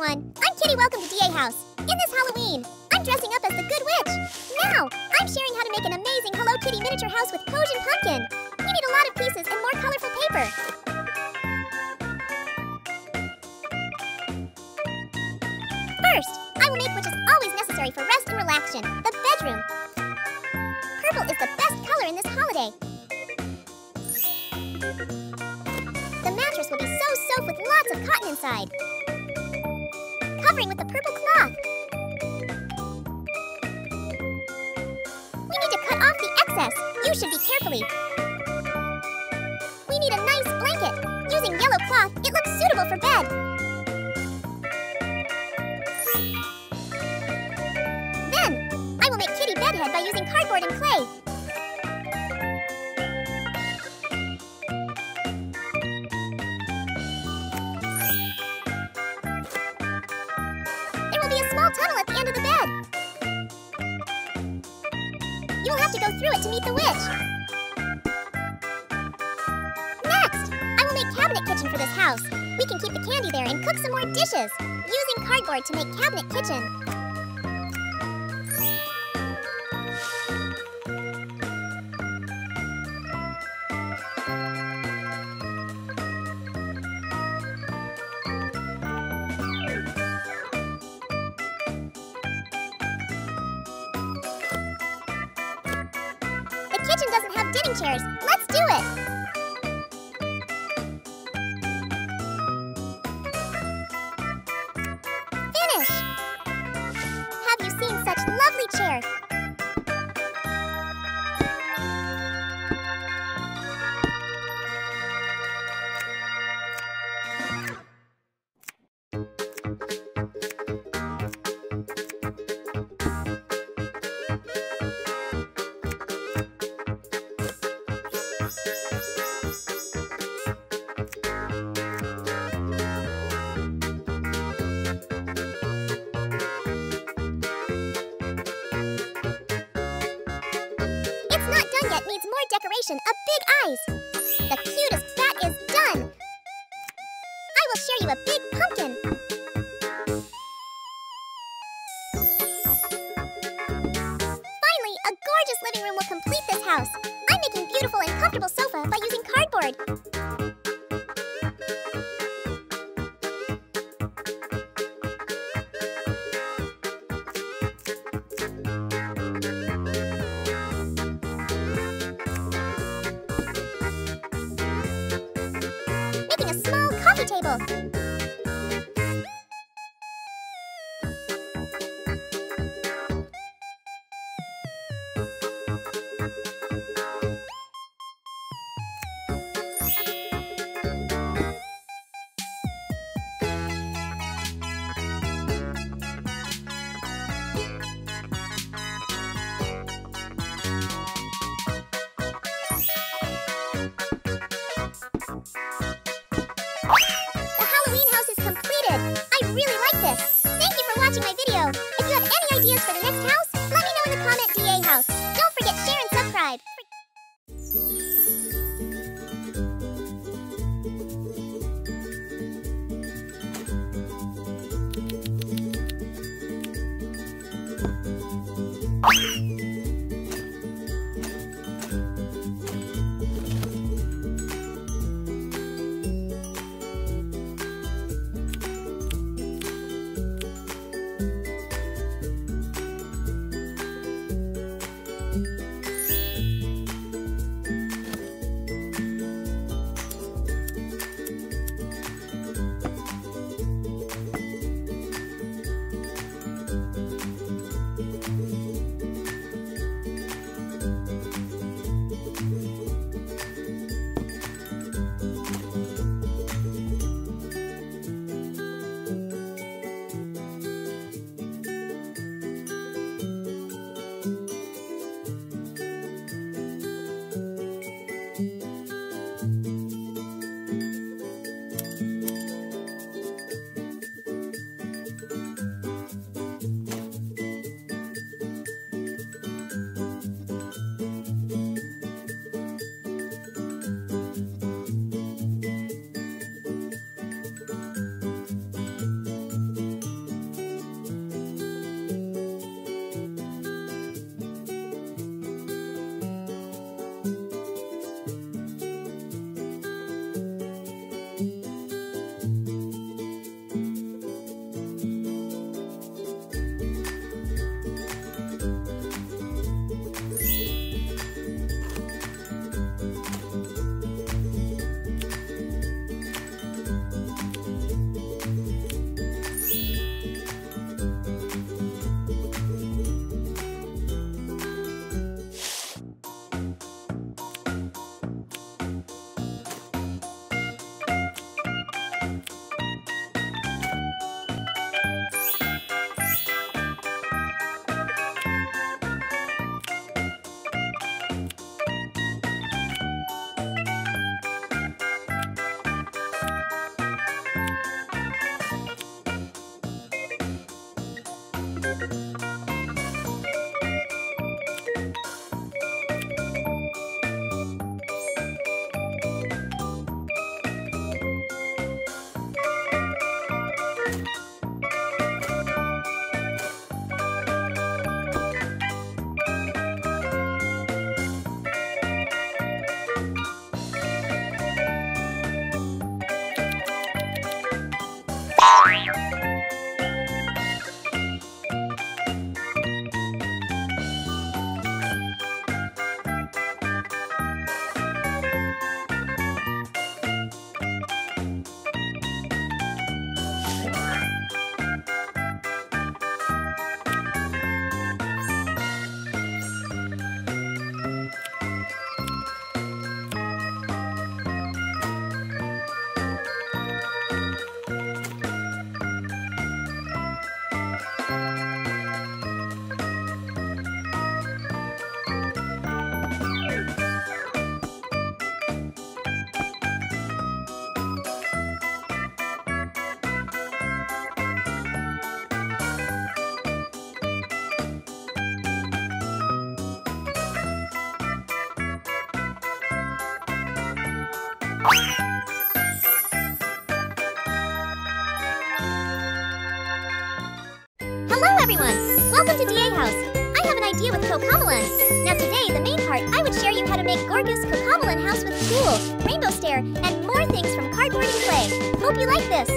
everyone. I'm Kitty. Welcome to DA House. In this Halloween, I'm dressing up as the Good Witch. Now, I'm sharing how to make an amazing Hello Kitty miniature house with Kojin Pumpkin. You need a lot of pieces and more colorful paper. First, I will make what is always necessary for rest and relaxation, the bedroom. Purple is the best color in this holiday. The mattress will be so soft with lots of cotton inside. Covering with the purple cloth. We need to cut off the excess. You should be carefully. We need a nice blanket. Using yellow cloth, it looks suitable for bed. Then, I will make Kitty bedhead by using cardboard and clay. Through it to meet the witch. Next, I will make cabinet kitchen for this house. We can keep the candy there and cook some more dishes, using cardboard to make cabinet kitchen. Not done yet. Needs more decoration. A big eyes. The cutest bat is done. I will share you a big pumpkin. Finally, a gorgeous living room will complete this house. I'm making beautiful and comfortable sofa by using cardboard. For the next house, let me know in the comment DA house. Everyone! Welcome to DA House. I have an idea with Cocomelon. Now today, the main part, I would share you how to make gorgeous Cocomelon house with pool, rainbow stair, and more things from cardboard and clay. Hope you like this.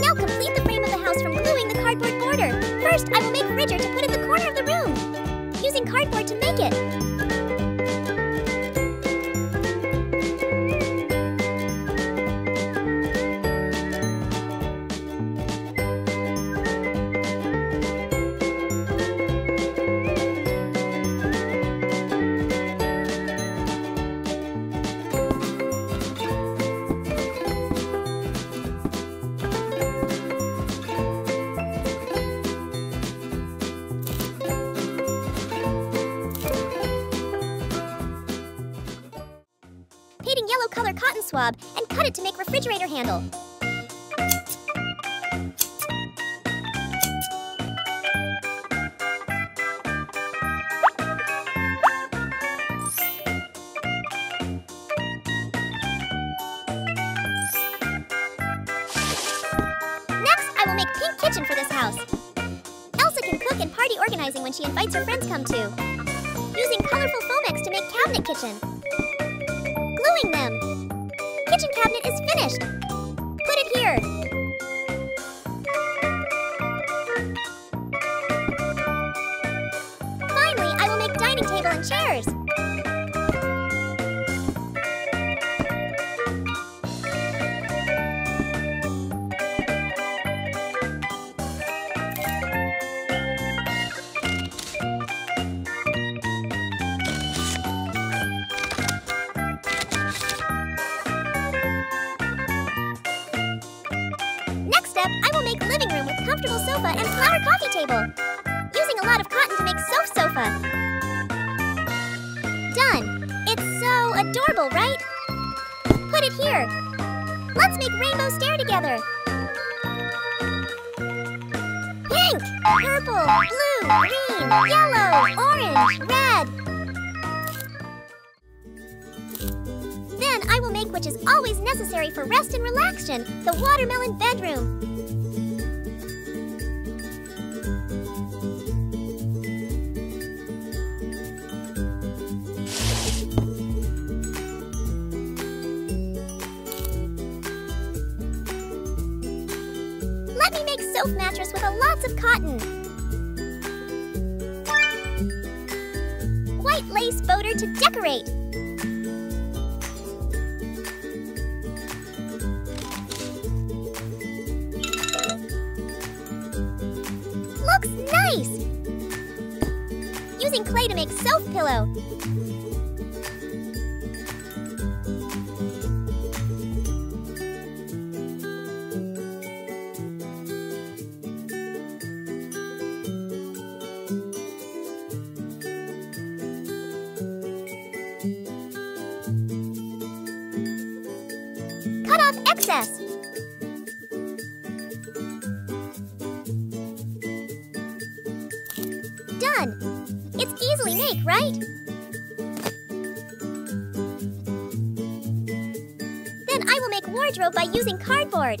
Now complete the frame of the house from gluing the cardboard border. First, I will make ridger to put in the corner of the room, using cardboard to make it. Cotton swab and cut it to make refrigerator handle. Sofa and flower coffee table. Using a lot of cotton to make soft sofa. Done. It's so adorable, right? Put it here. Let's make rainbow stair together. Pink, purple, blue, green, yellow, orange, red. Then I will make which is always necessary for rest and relaxation, the watermelon bedroom. success! Done! It's easily make, right? Then I will make wardrobe by using cardboard!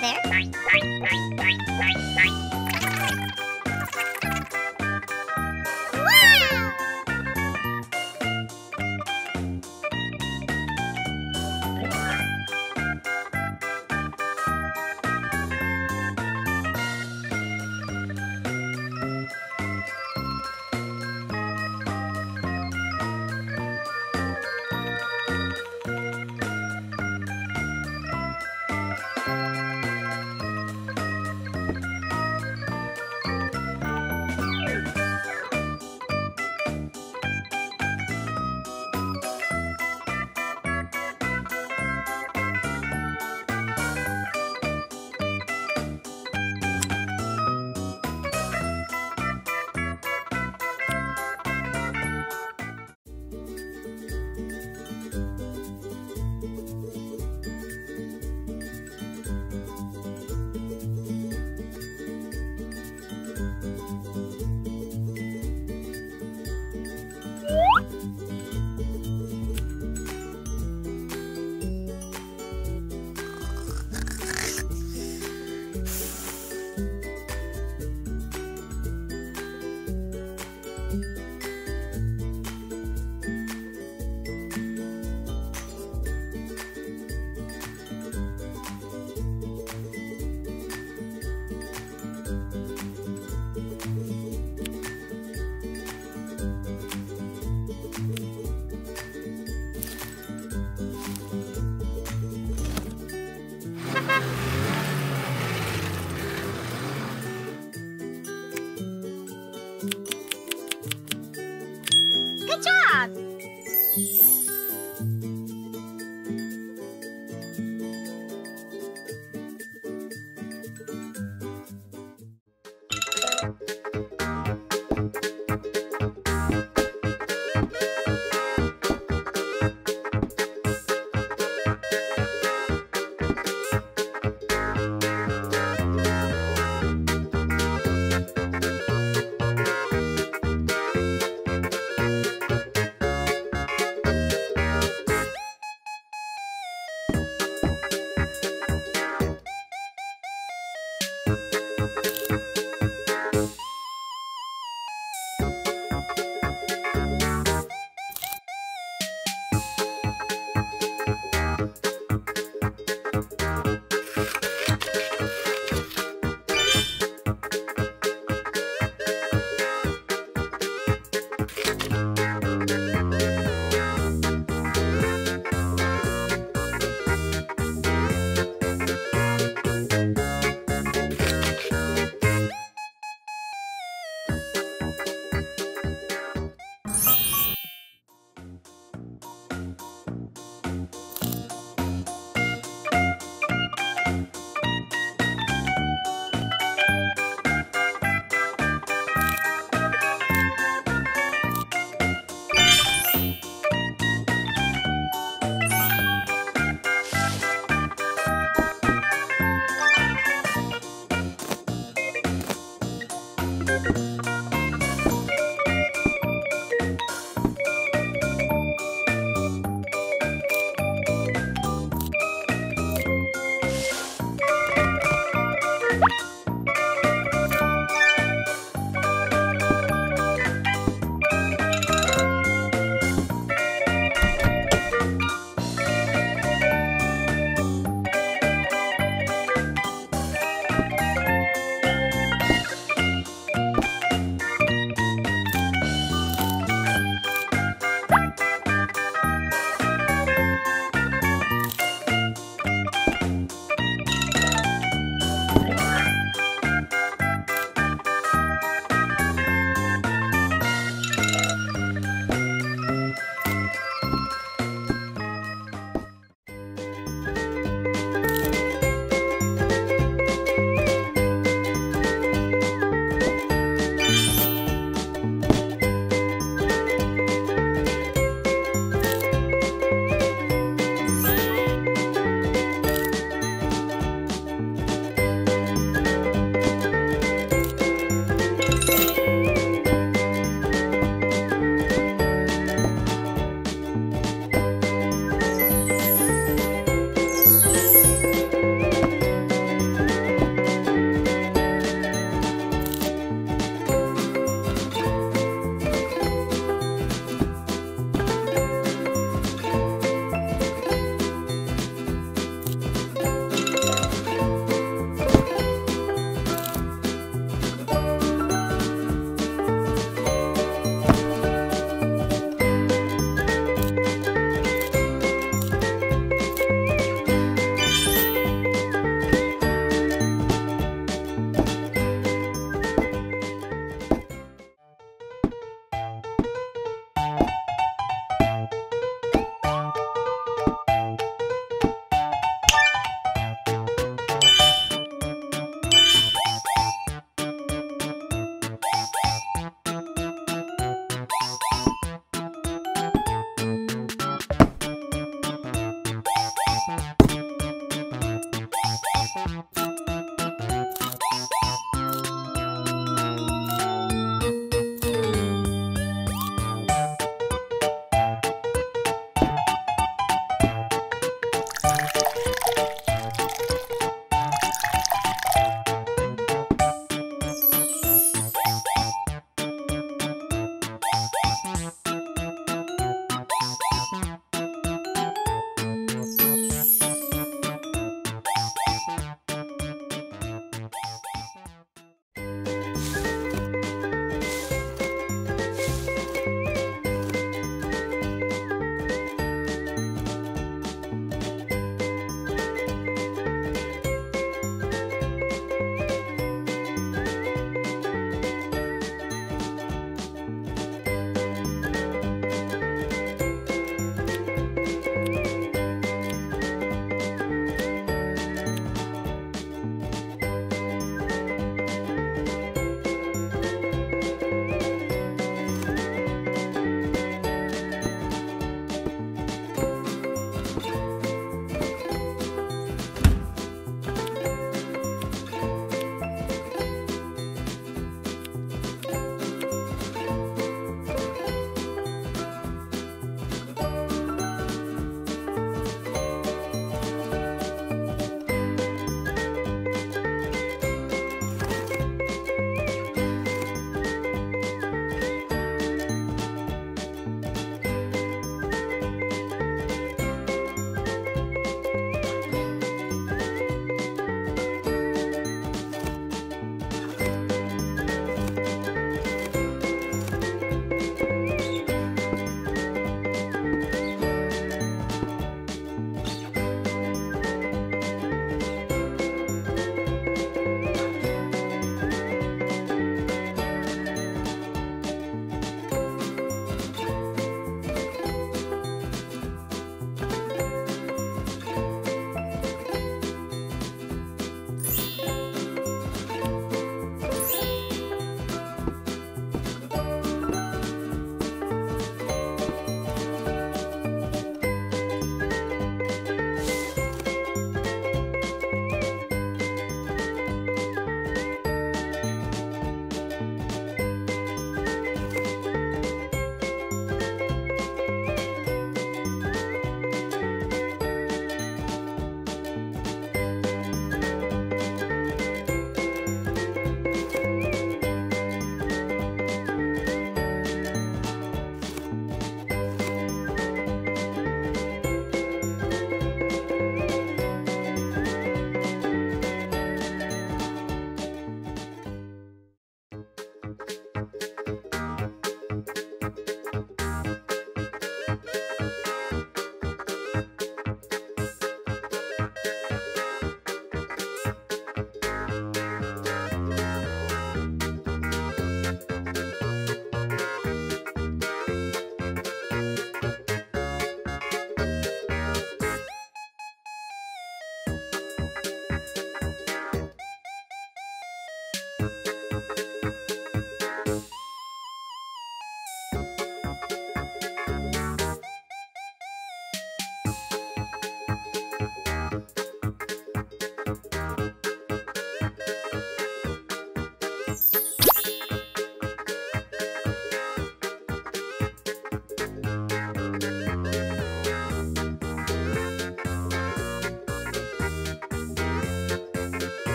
there.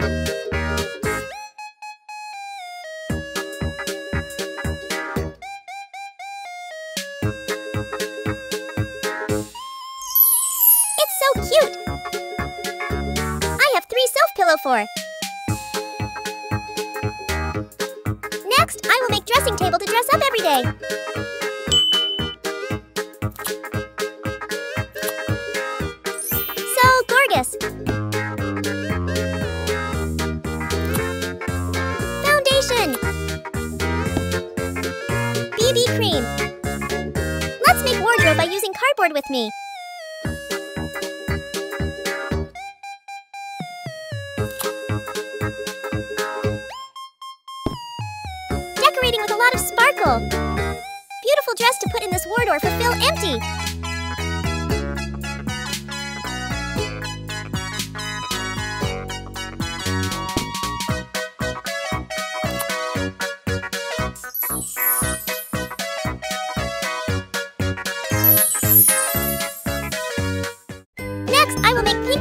board. It's so cute! I have three self pillow for. Next, I will make dressing table to dress up every day.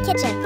kitchen.